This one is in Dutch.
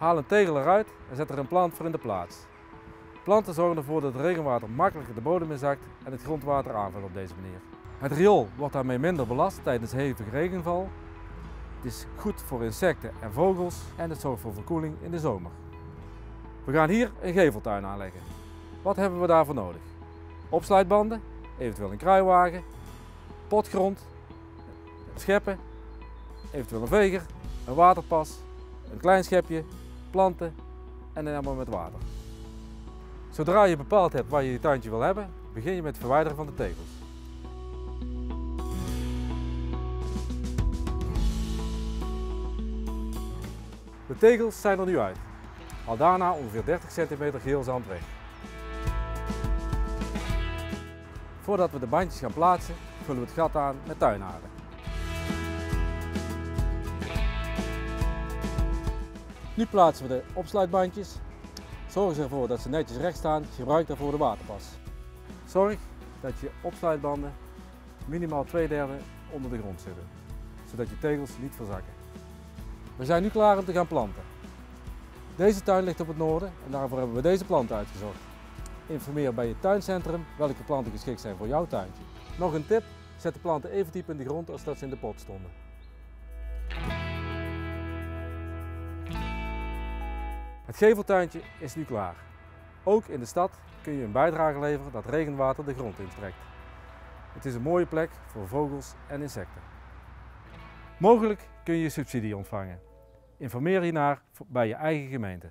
Haal een tegel eruit en zet er een plant voor in de plaats. Planten zorgen ervoor dat het regenwater makkelijker de bodem inzakt en het grondwater aanvult op deze manier. Het riool wordt daarmee minder belast tijdens hevige regenval. Het is goed voor insecten en vogels en het zorgt voor verkoeling in de zomer. We gaan hier een geveltuin aanleggen. Wat hebben we daarvoor nodig? Opsluitbanden, eventueel een kruiwagen, potgrond, scheppen, eventueel een veger, een waterpas, een klein schepje, planten en emmer met water. Zodra je bepaald hebt waar je je tuintje wil hebben, begin je met het verwijderen van de tegels. De tegels zijn er nu uit. Al daarna ongeveer 30 cm geel zand weg. Voordat we de bandjes gaan plaatsen, vullen we het gat aan met tuinaarde. Nu plaatsen we de opsluitbandjes. Zorg ervoor dat ze netjes recht staan. Gebruik daarvoor de waterpas. Zorg dat je opsluitbanden minimaal twee derde onder de grond zitten, zodat je tegels niet verzakken. We zijn nu klaar om te gaan planten. Deze tuin ligt op het noorden en daarvoor hebben we deze planten uitgezocht. Informeer bij je tuincentrum welke planten geschikt zijn voor jouw tuintje. Nog een tip, zet de planten even diep in de grond als dat ze in de pot stonden. Het geveltuintje is nu klaar. Ook in de stad kun je een bijdrage leveren dat regenwater de grond intrekt. Het is een mooie plek voor vogels en insecten. Mogelijk kun je subsidie ontvangen. Informeer hiernaar bij je eigen gemeente.